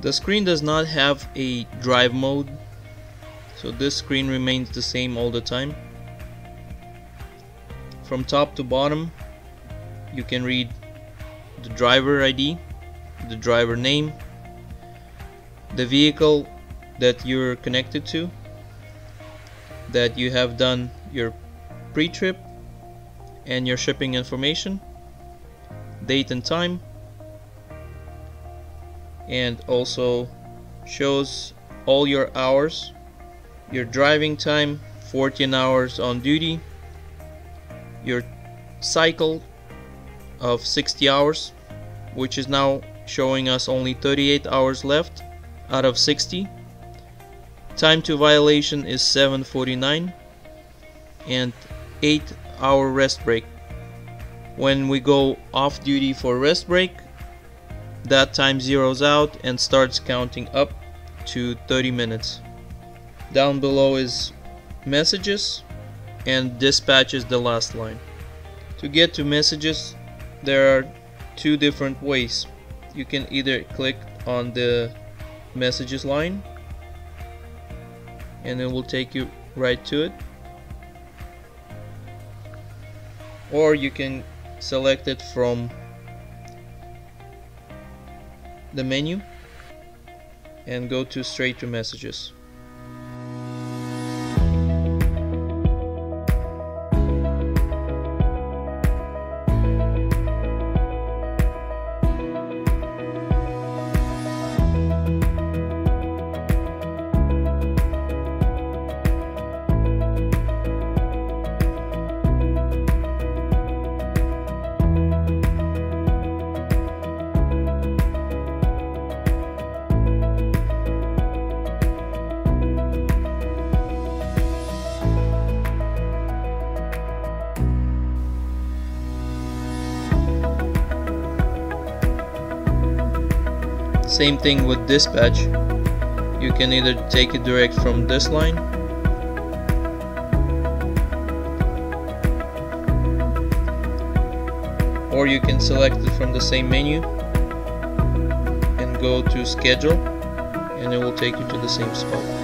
The screen does not have a drive mode so this screen remains the same all the time. From top to bottom you can read the driver ID, the driver name, the vehicle that you're connected to, that you have done your pre-trip and your shipping information, date and time, and also shows all your hours your driving time 14 hours on duty your cycle of 60 hours which is now showing us only 38 hours left out of 60 time to violation is 749 and 8 hour rest break. When we go off duty for rest break that time zeroes out and starts counting up to 30 minutes. Down below is messages and dispatch is the last line. To get to messages there are two different ways. You can either click on the messages line and it will take you right to it. Or you can select it from the menu and go to straight to messages Same thing with dispatch. You can either take it direct from this line or you can select it from the same menu and go to schedule and it will take you to the same spot.